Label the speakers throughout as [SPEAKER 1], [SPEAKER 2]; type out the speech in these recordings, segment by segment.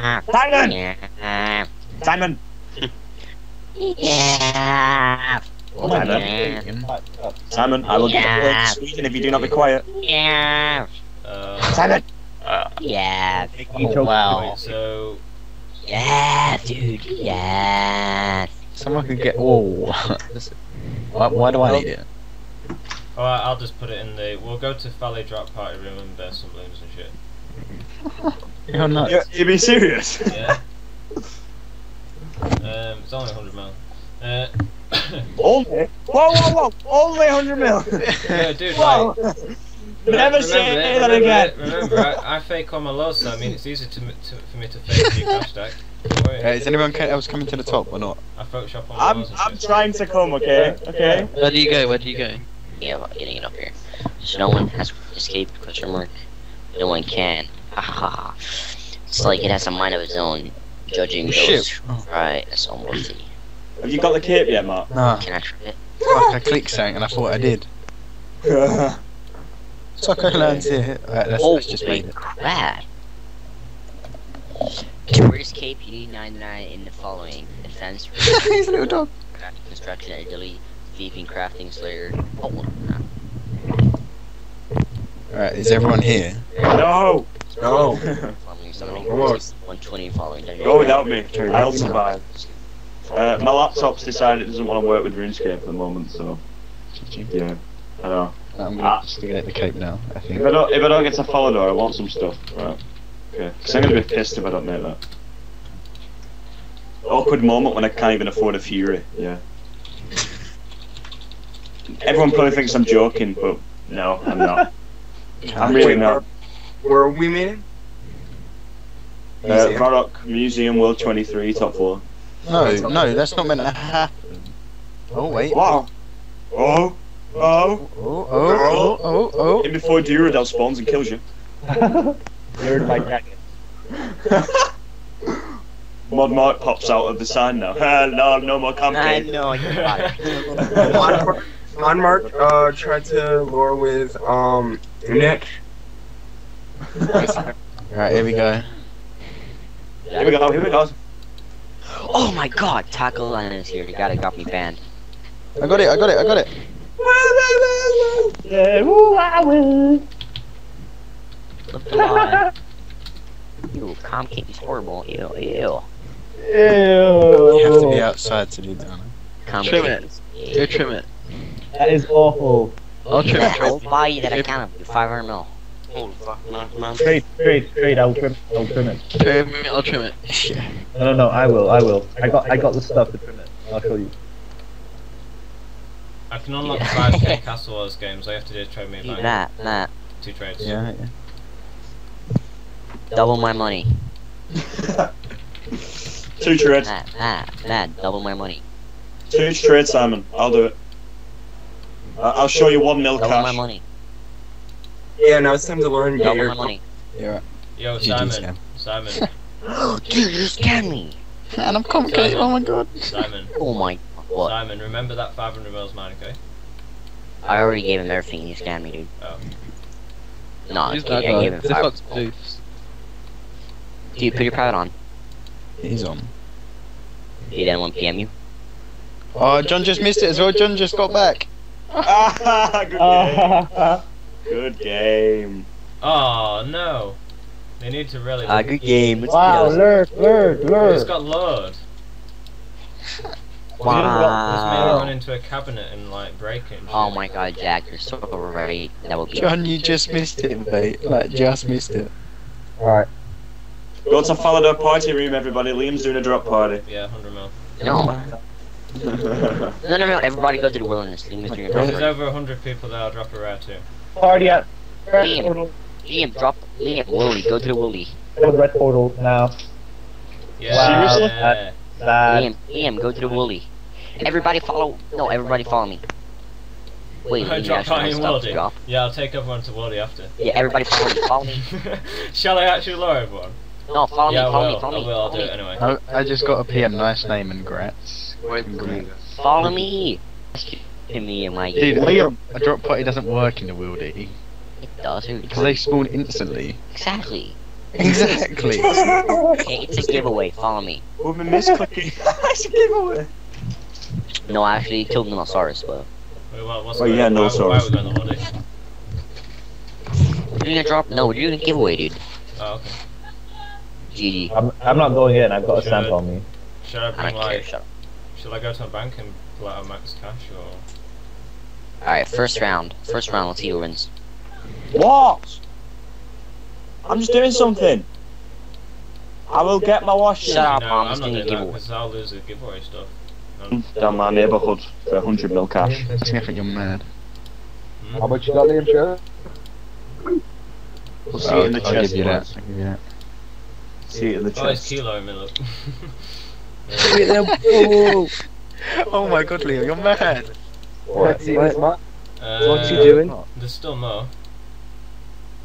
[SPEAKER 1] Yeah.
[SPEAKER 2] Simon!
[SPEAKER 1] Yeah.
[SPEAKER 2] Simon!
[SPEAKER 1] Yeah.
[SPEAKER 3] Oh my
[SPEAKER 2] Simon.
[SPEAKER 3] god.
[SPEAKER 2] Simon, I will get the
[SPEAKER 1] Yeah.
[SPEAKER 2] Sweden if you do not be quiet.
[SPEAKER 1] Yeah.
[SPEAKER 4] Uh,
[SPEAKER 2] Simon!
[SPEAKER 1] Yeah.
[SPEAKER 3] Oh, wow.
[SPEAKER 4] wait, so
[SPEAKER 1] Yeah, dude. Yeah.
[SPEAKER 3] Someone could get. Oh. why, why do I need it?
[SPEAKER 4] alright, I'll just put it in the. We'll go to Falador Party Room and bear some balloons and shit.
[SPEAKER 3] You're nuts.
[SPEAKER 2] You, you be serious?
[SPEAKER 4] Yeah. um, it's only 100 mil. Uh,
[SPEAKER 2] Only? Whoa, whoa, whoa! Only 100 mil!
[SPEAKER 4] yeah, dude,
[SPEAKER 2] Whoa!
[SPEAKER 4] like.
[SPEAKER 2] Never
[SPEAKER 4] remember
[SPEAKER 2] say
[SPEAKER 4] it,
[SPEAKER 2] that
[SPEAKER 4] remember
[SPEAKER 2] again!
[SPEAKER 4] it, Remember, I, I fake all my lows, so I mean it's easy to, to for me to fake the crash stack. Don't.
[SPEAKER 3] Uh, is anyone ca- else coming to the top or not?
[SPEAKER 4] I Photoshop all my
[SPEAKER 2] I'm, I'm
[SPEAKER 4] shit.
[SPEAKER 2] trying to come, okay? Okay?
[SPEAKER 5] Where do you go? Where do you go?
[SPEAKER 1] Yeah, I'm getting it up here. So no one has escaped question mark. No one can. Ha ha ha. It's like it has a mind of its own. Judging those
[SPEAKER 3] Shit.
[SPEAKER 1] who oh. right, that's almost the
[SPEAKER 2] Have you got the cape yet, Mark?
[SPEAKER 3] Nah.
[SPEAKER 1] can I try it?
[SPEAKER 3] Fuck, I clicked something and I thought I did. Soccer lands here. Alright, that's,
[SPEAKER 1] Oh,
[SPEAKER 3] that's just made it.
[SPEAKER 1] crap. To escape, you need 99 in the following. Defense,
[SPEAKER 3] He's a little dog.
[SPEAKER 1] crafting, construction, agility, thieving, crafting, slayer. Oh, nah.
[SPEAKER 3] Alright, is everyone here?
[SPEAKER 2] no!
[SPEAKER 6] No.
[SPEAKER 1] Following summoning, 120 following dungeon.
[SPEAKER 2] Go without me. I'll survive. Uh, my laptop's decided it doesn't want to work with RuneScape at the moment, so yeah. I know.
[SPEAKER 3] I'm
[SPEAKER 2] Ah.
[SPEAKER 3] gonna stick it at the cape now, I think.
[SPEAKER 2] If
[SPEAKER 3] think.
[SPEAKER 2] I don't, if I don't get to follow door, I want some stuff. Right. Okay. Because I'm gonna be pissed if I don't make that. Awkward moment when I can't even afford a Fury. Yeah. Everyone probably thinks I'm joking, but no, I'm not. I'm really not.
[SPEAKER 6] Where are we meeting?
[SPEAKER 2] Uh,
[SPEAKER 6] Museum.
[SPEAKER 2] Varrock Museum World 23, top floor.
[SPEAKER 3] No, no, that's not meant to happen. Oh, wait.
[SPEAKER 2] Wow. Oh. Oh.
[SPEAKER 3] Oh, oh, oh, oh, oh.
[SPEAKER 2] In before Duradel spawns and kills you.
[SPEAKER 7] Lured by dragon.
[SPEAKER 2] Mod Mark pops out of the sign now. No, no more
[SPEAKER 1] I know, you got it.
[SPEAKER 6] Mod Mark, Monmark uh, tried to lure with um Unit.
[SPEAKER 3] Alright, here we go.
[SPEAKER 2] Here we go, here we go.
[SPEAKER 1] Oh my god, Taco Line is here. You gotta got me banned.
[SPEAKER 3] I got it, I got it, I got it.
[SPEAKER 7] Yeah, woo, I will.
[SPEAKER 1] Look the line. Ew, is horrible. Ew, ew.
[SPEAKER 3] You have to be outside to do that.
[SPEAKER 5] Trim it.
[SPEAKER 1] Comcast.
[SPEAKER 5] Go trim it.
[SPEAKER 7] That is awful.
[SPEAKER 5] I'll trim
[SPEAKER 1] Yeah,
[SPEAKER 5] it.
[SPEAKER 1] I'll buy you that account of 500 mil.
[SPEAKER 5] Holy fuck, man, man.
[SPEAKER 7] Trade, trade, trade. I'll trim. it. I'll trim it.
[SPEAKER 5] Trim it, I'll trim it.
[SPEAKER 3] Yeah.
[SPEAKER 7] No, no, no. I will. I will. I got. I got the stuff to trim it. I'll show you.
[SPEAKER 4] I can unlock
[SPEAKER 1] Yeah.
[SPEAKER 4] 5k Castle Wars games. All you have to do is trade me a bank.
[SPEAKER 1] Matt, Matt,
[SPEAKER 4] Two trades.
[SPEAKER 3] Yeah, yeah.
[SPEAKER 1] double my money.
[SPEAKER 2] Two trades.
[SPEAKER 1] Matt, Matt, Matt, double my money.
[SPEAKER 2] Two trades, Simon. I'll do it. I- I'll show you one mil
[SPEAKER 1] Double my money.
[SPEAKER 6] Yeah, now it's time to learn get
[SPEAKER 1] Double
[SPEAKER 6] your
[SPEAKER 1] money.
[SPEAKER 3] Yeah,
[SPEAKER 4] Yo,
[SPEAKER 3] GG
[SPEAKER 4] Simon.
[SPEAKER 3] scam.
[SPEAKER 4] Simon.
[SPEAKER 1] Dude, you scammed me.
[SPEAKER 3] And I'm complicated, oh my god.
[SPEAKER 4] Simon.
[SPEAKER 1] Oh my. What?
[SPEAKER 4] Simon, remember that 500 mils mine, okay?
[SPEAKER 1] I already gave him everything. You scammed me, dude.
[SPEAKER 4] Oh.
[SPEAKER 1] No, I'm
[SPEAKER 5] Who's
[SPEAKER 1] kidding.
[SPEAKER 5] that
[SPEAKER 1] I gave him
[SPEAKER 5] The
[SPEAKER 1] five.
[SPEAKER 5] fuck's Booths?
[SPEAKER 1] Dude, put your private on.
[SPEAKER 3] He's on.
[SPEAKER 1] He didn't want PM you.
[SPEAKER 3] Oh, John just missed it as well. John just got back.
[SPEAKER 2] Ah, good game.
[SPEAKER 7] Ah,
[SPEAKER 2] Good game.
[SPEAKER 4] Oh, no. They need to really.
[SPEAKER 1] Uh, good game. Let's
[SPEAKER 7] wow,
[SPEAKER 1] go.
[SPEAKER 7] lurk, lurk,
[SPEAKER 4] We just
[SPEAKER 7] lurk.
[SPEAKER 4] got lured. This made
[SPEAKER 1] Wow.
[SPEAKER 4] run into a cabinet and like break it.
[SPEAKER 1] Oh my god, Jack, you're so right. That would be.
[SPEAKER 3] John, you just missed it, mate. Like, just missed it.
[SPEAKER 7] Alright.
[SPEAKER 2] Go to Falador party room, everybody. Liam's doing a drop party.
[SPEAKER 4] Yeah, 100 mil.
[SPEAKER 1] No. No, no, no. Everybody go to the wilderness. Leave Mr. Your
[SPEAKER 4] There's over 100 people there, I'll drop a rare too.
[SPEAKER 7] Party at red
[SPEAKER 1] Liam.
[SPEAKER 7] portal.
[SPEAKER 1] Liam, drop. Liam, Willie, go to the Willie.
[SPEAKER 7] Go to red portal now.
[SPEAKER 4] Yeah.
[SPEAKER 2] Seriously?
[SPEAKER 7] That-
[SPEAKER 1] Liam, Liam, go to the Willie. Everybody follow. No, everybody follow me. Wait,
[SPEAKER 4] I drop
[SPEAKER 1] actually
[SPEAKER 4] by in Wildy.
[SPEAKER 1] drop.
[SPEAKER 4] Yeah, I'll take everyone to Wildy after.
[SPEAKER 1] Yeah, everybody follow me. Follow me.
[SPEAKER 4] Shall I actually lure everyone?
[SPEAKER 1] No, follow
[SPEAKER 4] yeah,
[SPEAKER 1] me. Follow me. Follow
[SPEAKER 4] I
[SPEAKER 1] me.
[SPEAKER 4] will. I'll
[SPEAKER 1] Follow
[SPEAKER 4] do
[SPEAKER 1] me.
[SPEAKER 4] it anyway.
[SPEAKER 3] I, I just got a PM. Nice name and grats.
[SPEAKER 5] Wait,
[SPEAKER 1] Follow me. To me and my
[SPEAKER 3] Dude,
[SPEAKER 1] game.
[SPEAKER 3] a, a drop party doesn't work in the wildy eh?
[SPEAKER 1] It does. Who?
[SPEAKER 3] because they spawn instantly.
[SPEAKER 1] Exactly.
[SPEAKER 3] Exactly.
[SPEAKER 1] Okay, it's a giveaway. Follow me.
[SPEAKER 2] We've been misclicking. it's a giveaway.
[SPEAKER 1] No, I actually killed Minosaurus, but
[SPEAKER 4] Wait, what, what's
[SPEAKER 2] Oh,
[SPEAKER 4] going
[SPEAKER 2] yeah,
[SPEAKER 4] on?
[SPEAKER 2] no
[SPEAKER 4] why, why we going to Lodi?
[SPEAKER 1] you're gonna drop. No, you're gonna giveaway, dude.
[SPEAKER 4] Oh, okay.
[SPEAKER 1] GG.
[SPEAKER 7] I'm, I'm not going in. I've got a stamp
[SPEAKER 4] I-
[SPEAKER 7] on me.
[SPEAKER 4] Should I
[SPEAKER 1] I
[SPEAKER 4] bring
[SPEAKER 1] don't care.
[SPEAKER 4] like,
[SPEAKER 1] Shut up.
[SPEAKER 4] should I go to a bank and pull out a max cash or?
[SPEAKER 1] All right, first round. First round. Let's see who wins.
[SPEAKER 2] What? I'm just doing something. I will get my washing.
[SPEAKER 1] Shut up,
[SPEAKER 4] no,
[SPEAKER 1] Mom,
[SPEAKER 4] I'm
[SPEAKER 1] it's
[SPEAKER 4] not
[SPEAKER 1] doing a
[SPEAKER 4] doing that
[SPEAKER 1] giveaway.
[SPEAKER 4] because I'll lose the giveaway stuff. Um,
[SPEAKER 2] Down my neighbourhood for 100 mil cash.
[SPEAKER 3] I think you're mad.
[SPEAKER 4] hmm?
[SPEAKER 8] How much you got, Liam? Sure.
[SPEAKER 2] We'll see it in the
[SPEAKER 3] I'll
[SPEAKER 2] chest.
[SPEAKER 3] give you that. I'll give you that.
[SPEAKER 2] See it in the
[SPEAKER 4] Oh, it's. Kilo in Miller.
[SPEAKER 3] Oh my god, Leo, you're mad.
[SPEAKER 8] Let's see
[SPEAKER 4] uh,
[SPEAKER 8] What's he doing?
[SPEAKER 4] There's still more.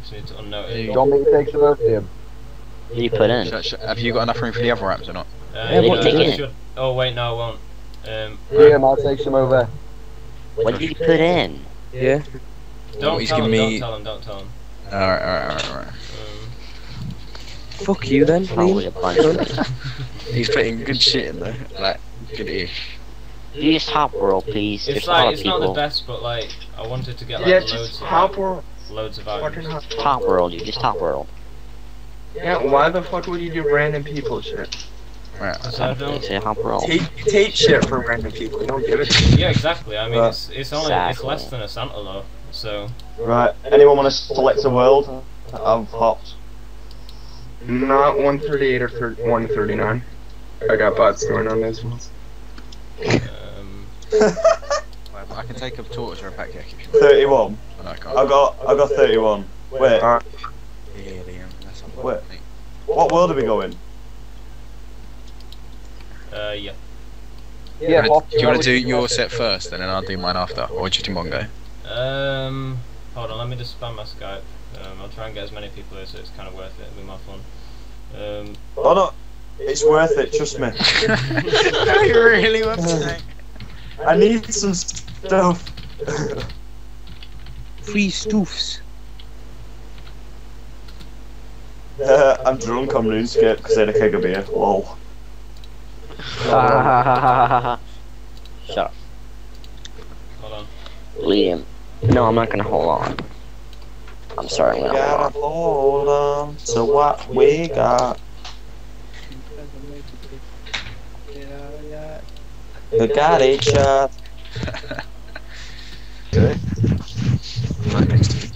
[SPEAKER 4] Just need to unnote
[SPEAKER 3] Hey.
[SPEAKER 4] it.
[SPEAKER 8] Do you want me to take some out, Liam?
[SPEAKER 1] What you put in?
[SPEAKER 3] Sh- sh- have you got enough room for the other ramps or not?
[SPEAKER 4] Uh,
[SPEAKER 8] Yeah,
[SPEAKER 4] you
[SPEAKER 8] what
[SPEAKER 4] know,
[SPEAKER 1] you
[SPEAKER 4] it should- Oh wait, no, I won't. Um,
[SPEAKER 8] Liam, I'll take some over.
[SPEAKER 1] What did you put in?
[SPEAKER 8] Yeah.
[SPEAKER 4] don't
[SPEAKER 3] he's
[SPEAKER 4] tell him,
[SPEAKER 3] me-
[SPEAKER 4] don't tell him, don't tell him.
[SPEAKER 3] Alright, alright, alright, alright.
[SPEAKER 4] Um,
[SPEAKER 8] Fuck you then,
[SPEAKER 1] Probably a bunch of it.
[SPEAKER 3] He's putting good shit in there. Like, good-ish.
[SPEAKER 1] You just top world, please.
[SPEAKER 4] it's
[SPEAKER 1] There's a lot
[SPEAKER 4] like
[SPEAKER 1] of
[SPEAKER 4] it's not the
[SPEAKER 1] people.
[SPEAKER 4] best, but like I wanted to get like
[SPEAKER 6] Yeah,
[SPEAKER 4] loads
[SPEAKER 6] just
[SPEAKER 4] of
[SPEAKER 6] hop or
[SPEAKER 4] loads of
[SPEAKER 6] fucking
[SPEAKER 4] items.
[SPEAKER 1] Top world, you Just top world.
[SPEAKER 6] Yeah, why the fuck would you do random people shit?
[SPEAKER 3] Right.
[SPEAKER 4] So I don't.
[SPEAKER 1] Say hop roll.
[SPEAKER 6] Take take shit for random people. You don't give it.
[SPEAKER 4] Yeah, exactly. I mean, it's it's only it's less than a Santa though. So
[SPEAKER 2] Right, anyone want to select a world? I've hopped.
[SPEAKER 6] Not 138 or 139. I got bots going on this one.
[SPEAKER 3] I can take a torch or a pack if
[SPEAKER 2] 31.
[SPEAKER 3] Oh, no, I can't.
[SPEAKER 2] I got, I got 31. Wait,
[SPEAKER 6] Uh,
[SPEAKER 3] Yeah, Liam, that's
[SPEAKER 2] Wait. what world are we going?
[SPEAKER 4] uh, yeah.
[SPEAKER 8] Yeah,
[SPEAKER 3] Do you want to do your set first and then I'll do mine after? Or just in one go?
[SPEAKER 4] Um, hold on, let me just spam my Skype. Um, I'll try and get as many people here, so it's kind of worth it. It'll be more fun. Um,
[SPEAKER 2] Oh no, it's worth it, trust me.
[SPEAKER 3] you really want to
[SPEAKER 2] I need some stuff.
[SPEAKER 8] Free stoofs.
[SPEAKER 2] uh, I'm drunk on RuneScape because I had a keg of beer. Lol.
[SPEAKER 1] Shut up.
[SPEAKER 4] hold on.
[SPEAKER 1] Liam. No, I'm not gonna hold on. I'm sorry, I'm gonna hold
[SPEAKER 2] Gotta
[SPEAKER 1] on.
[SPEAKER 2] hold on to what we got. We got each other.
[SPEAKER 3] Right next to me.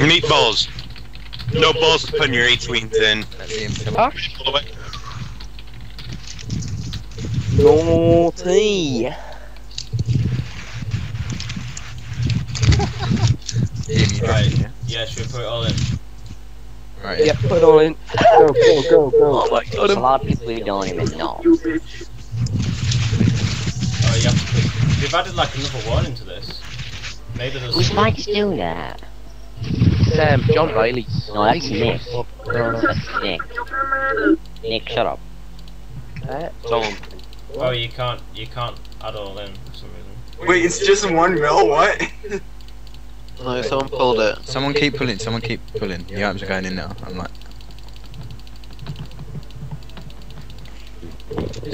[SPEAKER 9] Meatballs. No balls to put in your H wings in.
[SPEAKER 3] Let Liam come up.
[SPEAKER 9] All the way.
[SPEAKER 8] Naughty.
[SPEAKER 3] Liam, you
[SPEAKER 4] Right.
[SPEAKER 3] drunk, yeah?
[SPEAKER 4] Yeah, should we put it all in?
[SPEAKER 3] Right.
[SPEAKER 8] Yeah, put it all in. Go, go, go, go.
[SPEAKER 1] Oh my god. A lot of people we don't even know.
[SPEAKER 4] Oh, you have to put. We've added like another one into this. Maybe there's.
[SPEAKER 1] Who's Mike's doing that?
[SPEAKER 8] Sam, um, John Riley.
[SPEAKER 1] No, that's Nick. That's Nick. Nick, shut up.
[SPEAKER 5] Uh, someone.
[SPEAKER 4] Oh, you can't. You can't add all in for some reason.
[SPEAKER 6] wait, it's just one mil. What?
[SPEAKER 5] No, someone pulled it.
[SPEAKER 3] Someone keep pulling, someone keep pulling. The items are going in now. I'm like.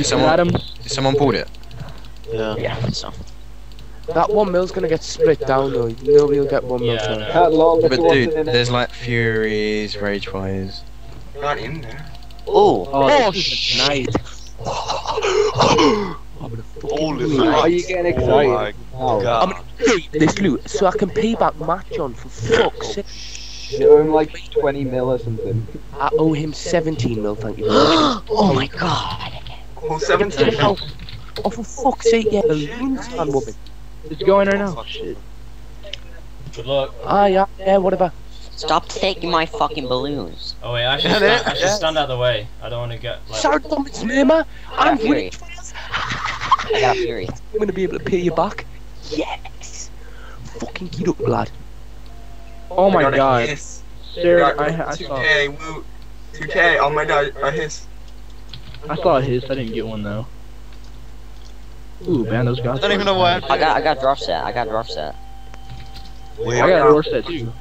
[SPEAKER 3] Someone,
[SPEAKER 8] Adam,
[SPEAKER 3] someone pulled it.
[SPEAKER 5] Yeah.
[SPEAKER 1] Yeah, so.
[SPEAKER 8] That one mil's gonna get split down though. Nobody will get one mil.
[SPEAKER 4] Yeah, I
[SPEAKER 8] from
[SPEAKER 4] know.
[SPEAKER 8] it.
[SPEAKER 3] But dude, there's eh? like Furies, Rage Fires.
[SPEAKER 6] Not in there.
[SPEAKER 1] Oh,
[SPEAKER 8] Oh, oh, oh shit.
[SPEAKER 5] Holy
[SPEAKER 7] Are you getting excited?
[SPEAKER 5] Oh my
[SPEAKER 7] Oh,
[SPEAKER 8] I'm gonna take this loot so I can pay back Matt John for fuck's sake.
[SPEAKER 7] you owe him like 20 mil or something.
[SPEAKER 8] I owe him 17 mil, thank you
[SPEAKER 1] oh my god.
[SPEAKER 6] Oh, 17 mil.
[SPEAKER 8] Oh, for fuck's sake, yeah, balloons, man, woman. It's going right now.
[SPEAKER 5] Shit.
[SPEAKER 4] Good luck.
[SPEAKER 8] Ah, yeah, yeah, whatever.
[SPEAKER 1] Stop taking my fucking balloons.
[SPEAKER 4] Oh wait, I should,
[SPEAKER 3] Yeah,
[SPEAKER 4] stand,
[SPEAKER 3] there-
[SPEAKER 4] I should
[SPEAKER 3] yeah.
[SPEAKER 4] stand out the way. I don't want to get like.
[SPEAKER 8] Sorry, Tom, it's me. I'm
[SPEAKER 1] Fury.
[SPEAKER 8] really
[SPEAKER 1] I got fury.
[SPEAKER 8] I'm gonna be able to pay you back. Yes! Fucking get up, lad. Oh my
[SPEAKER 6] got
[SPEAKER 8] god.
[SPEAKER 6] hiss.
[SPEAKER 8] Sarah,
[SPEAKER 6] Got
[SPEAKER 8] I, I
[SPEAKER 6] 2K, woo. 2K, oh my god, a hiss.
[SPEAKER 8] I saw his, I didn't get one though. Ooh, man, those guys.
[SPEAKER 5] I don't even know why.
[SPEAKER 1] I got I got drop set. I got drop set.
[SPEAKER 8] I got a door set too.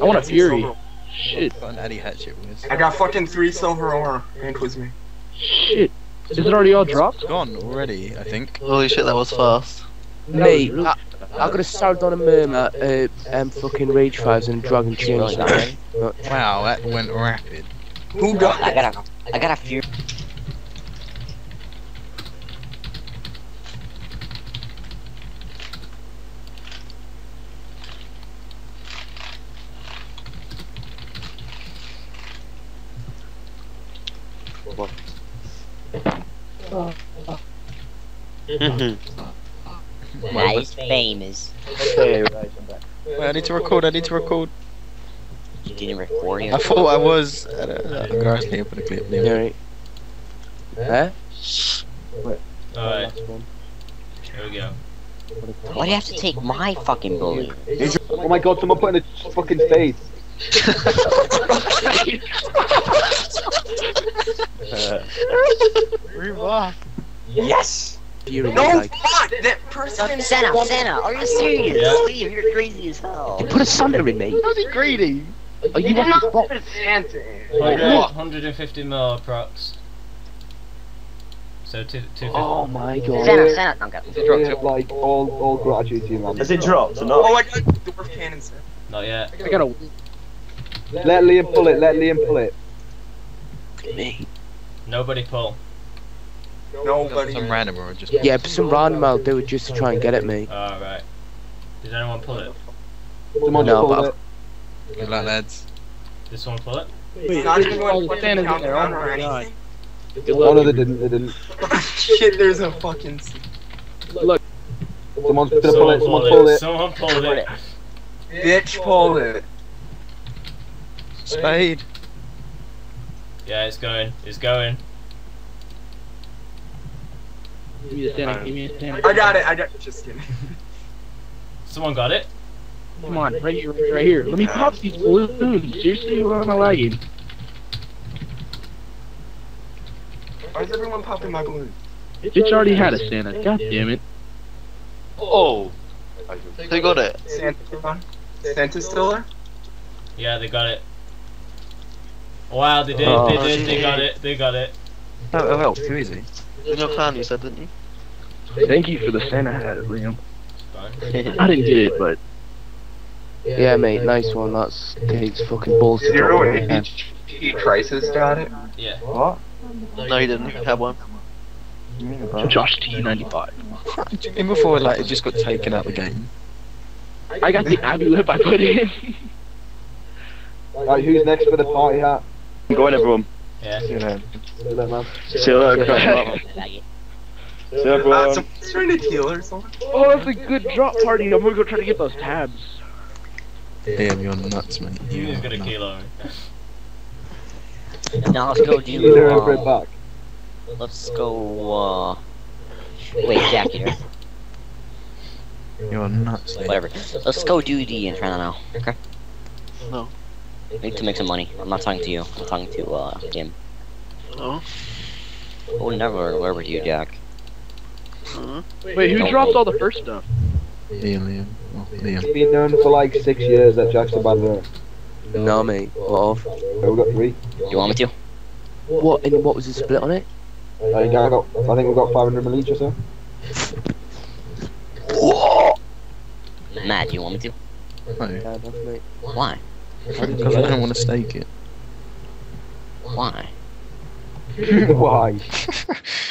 [SPEAKER 8] I want a Fury. Shit,
[SPEAKER 3] Got an Addy Hatchet with.
[SPEAKER 6] I got fucking three silver ore. Hand with me.
[SPEAKER 8] shit. Is it already all dropped?
[SPEAKER 3] Gone already, I think.
[SPEAKER 5] Holy shit, that was fast.
[SPEAKER 8] Mate, I, I got a Saradomin Murmur, uh, um, fucking Rage Fires and Dragon
[SPEAKER 1] It's really
[SPEAKER 8] Change.
[SPEAKER 3] Wow, that went rapid.
[SPEAKER 6] Who got
[SPEAKER 1] I got a I got a few. Nice famous.
[SPEAKER 7] Okay, right, I'm back.
[SPEAKER 3] Wait, I need to record, I need to record.
[SPEAKER 1] You didn't record it.
[SPEAKER 3] I thought I was. I don't know. I'm gonna ask me for the clip. Leave.
[SPEAKER 8] Alright. Eh?
[SPEAKER 4] Alright, here we go.
[SPEAKER 1] Why do you have to take my fucking bullet?
[SPEAKER 7] Oh my god, someone put in a fucking face.
[SPEAKER 6] Yes!
[SPEAKER 8] Fury,
[SPEAKER 6] No,
[SPEAKER 8] like,
[SPEAKER 6] fuck! That person
[SPEAKER 1] Santa, Santa, are you serious?
[SPEAKER 4] Yeah.
[SPEAKER 1] Steve, you're crazy as hell.
[SPEAKER 8] put a Sunder in me.
[SPEAKER 3] How's he greedy?
[SPEAKER 8] Are you fucking bot?
[SPEAKER 4] 100, 150 mil procs. So two, 250.
[SPEAKER 8] Oh my god.
[SPEAKER 1] Santa, Santa, don't get
[SPEAKER 7] Yeah, like, all, all gratitude man.
[SPEAKER 2] Has it dropped or
[SPEAKER 6] Oh,
[SPEAKER 2] not?
[SPEAKER 6] I got dwarf cannon set.
[SPEAKER 4] Not yet.
[SPEAKER 8] I got a
[SPEAKER 7] Let Liam pull it, let Liam pull it.
[SPEAKER 8] me.
[SPEAKER 4] Nobody pull.
[SPEAKER 6] Nobody.
[SPEAKER 3] Some random or just.
[SPEAKER 8] Yeah, some random I'll do it just to try and get at me.
[SPEAKER 4] Alright. Did anyone pull it?
[SPEAKER 7] Someone
[SPEAKER 8] No,
[SPEAKER 7] pull
[SPEAKER 8] but-
[SPEAKER 7] it.
[SPEAKER 3] Good luck, lads.
[SPEAKER 4] Did someone pull it?
[SPEAKER 6] It's not even
[SPEAKER 8] all
[SPEAKER 6] going
[SPEAKER 8] the
[SPEAKER 6] fucking
[SPEAKER 8] Santas in
[SPEAKER 6] count
[SPEAKER 8] there,
[SPEAKER 6] down
[SPEAKER 8] oh
[SPEAKER 6] or
[SPEAKER 8] my
[SPEAKER 6] anything.
[SPEAKER 7] Oh no, they didn't, they didn't.
[SPEAKER 6] Shit, there's a fucking.
[SPEAKER 8] Look,
[SPEAKER 7] Someone's gonna pull it, someone pull it.
[SPEAKER 4] Someone pull it.
[SPEAKER 6] Bitch pull it.
[SPEAKER 3] Spade.
[SPEAKER 4] Yeah, it's going. It's going.
[SPEAKER 8] give me a Santa, give me a Santa.
[SPEAKER 6] I got it, I got It. Just kidding.
[SPEAKER 4] Someone got it.
[SPEAKER 8] Come on, right here, right here. Let me pop these balloons. Seriously, why am I lagging?
[SPEAKER 6] Why is everyone popping my balloon?
[SPEAKER 8] Bitch already had a Santa. God damn it.
[SPEAKER 5] Oh. They got it?
[SPEAKER 6] Santa. Santa's still there?
[SPEAKER 4] Yeah, they got it. Wow, they did.
[SPEAKER 8] Oh,
[SPEAKER 4] they did. They got it. They got it.
[SPEAKER 3] Oh, oh, well, who is he?
[SPEAKER 5] In your clan, you said, didn't you?
[SPEAKER 8] Thank you for the Santa hat, Liam.
[SPEAKER 4] Fine.
[SPEAKER 8] I didn't get it, but. Yeah, mate, nice one. That's takes fucking balls to
[SPEAKER 6] Zero and
[SPEAKER 8] one.
[SPEAKER 6] He Crisis got it.
[SPEAKER 4] Yeah.
[SPEAKER 7] What?
[SPEAKER 5] No, you didn't. You had one.
[SPEAKER 7] You mean about?
[SPEAKER 8] Josh T95.
[SPEAKER 3] Even before, like, it just got taken out of the game.
[SPEAKER 8] I got the amulet I put in.
[SPEAKER 7] Right, who's next for the party hat?
[SPEAKER 2] Go on, everyone.
[SPEAKER 4] Yeah.
[SPEAKER 7] See you later.
[SPEAKER 2] See you later, guys. See you, everyone.
[SPEAKER 6] someone's trying to heal or something.
[SPEAKER 8] Oh, that's a good drop party. I'm gonna go try to get those tabs.
[SPEAKER 3] Damn, you're nuts, man.
[SPEAKER 4] Who's
[SPEAKER 3] You're
[SPEAKER 4] gonna
[SPEAKER 3] nuts.
[SPEAKER 4] kilo?
[SPEAKER 1] Now let's go do.
[SPEAKER 7] You know, bring
[SPEAKER 1] Uh,
[SPEAKER 7] back.
[SPEAKER 1] let's go. Uh, wait, Jack here.
[SPEAKER 3] You're nuts,
[SPEAKER 1] Whatever. Let's go do the inferno now. Okay.
[SPEAKER 5] No.
[SPEAKER 1] We need to make some money. I'm not talking to you. I'm talking to uh him.
[SPEAKER 5] No.
[SPEAKER 1] Oh, never. Where were you, Jack?
[SPEAKER 5] Hmm?
[SPEAKER 8] Wait, who dropped all the first stuff?
[SPEAKER 3] Liam, Liam. Oh, Liam.
[SPEAKER 7] It's been known for like six years that Jack's a bad runner.
[SPEAKER 8] No, mate. What of?
[SPEAKER 7] So we got three.
[SPEAKER 1] You want me to?
[SPEAKER 8] What? And what was the split on it?
[SPEAKER 7] I think I got. I think we got 500 mil each or so.
[SPEAKER 1] Matt, do you want me to?
[SPEAKER 3] No,
[SPEAKER 8] Yeah.
[SPEAKER 1] Why?
[SPEAKER 3] Because I don't want to stake it.
[SPEAKER 1] Why?
[SPEAKER 7] Why?